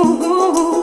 ooh, ooh.